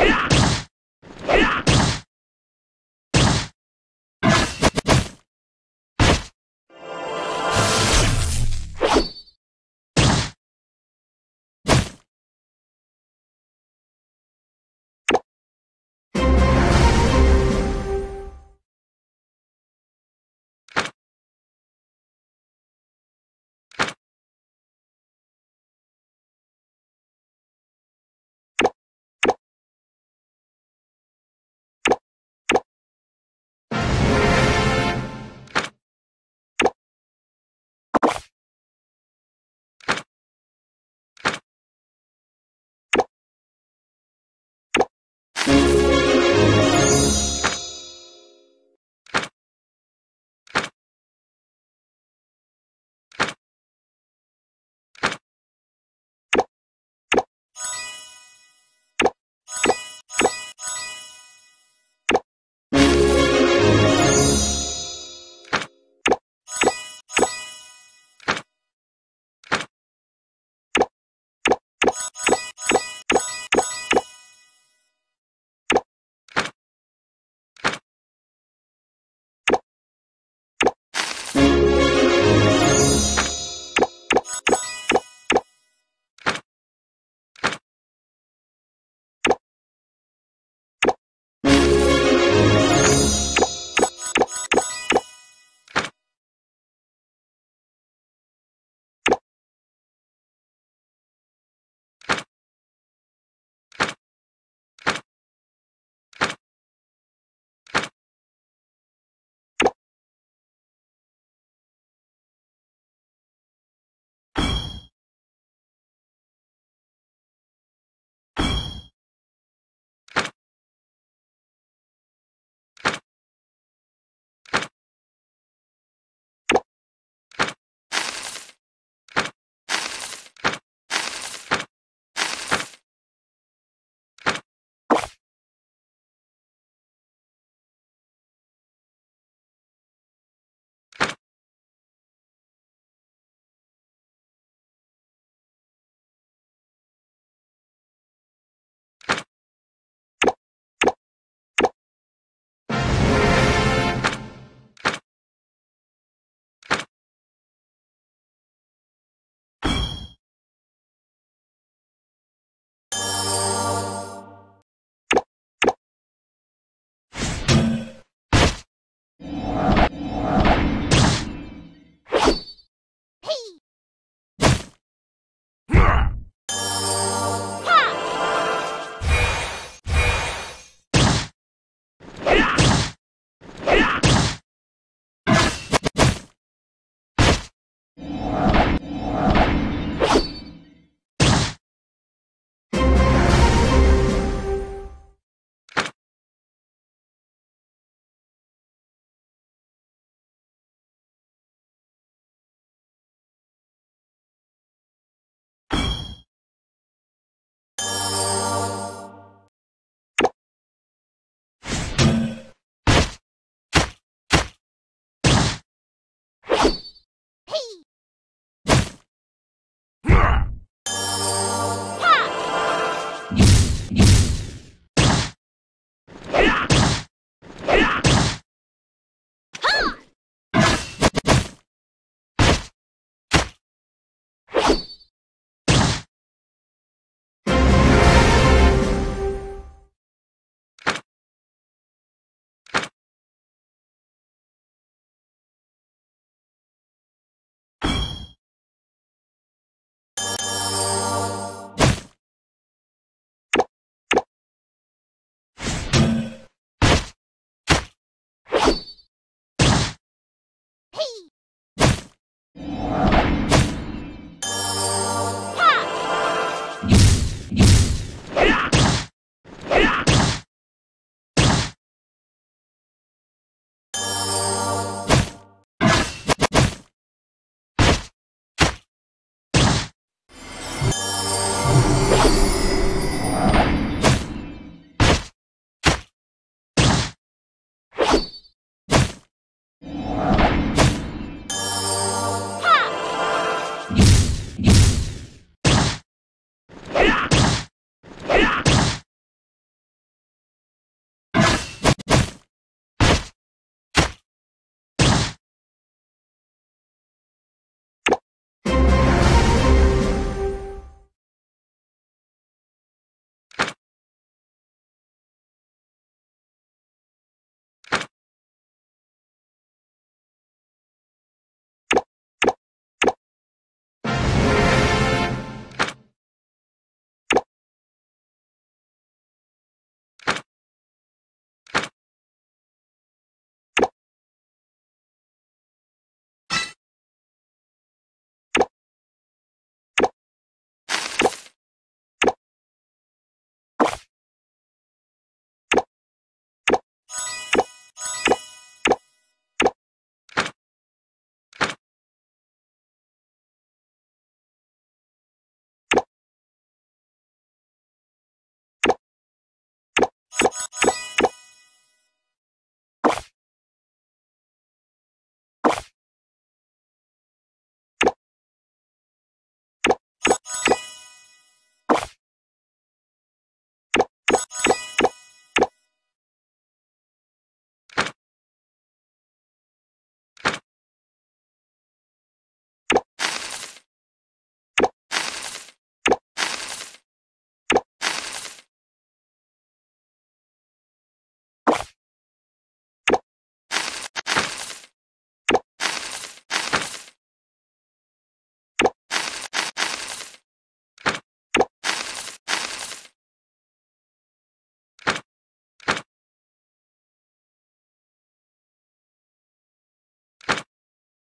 Yeah!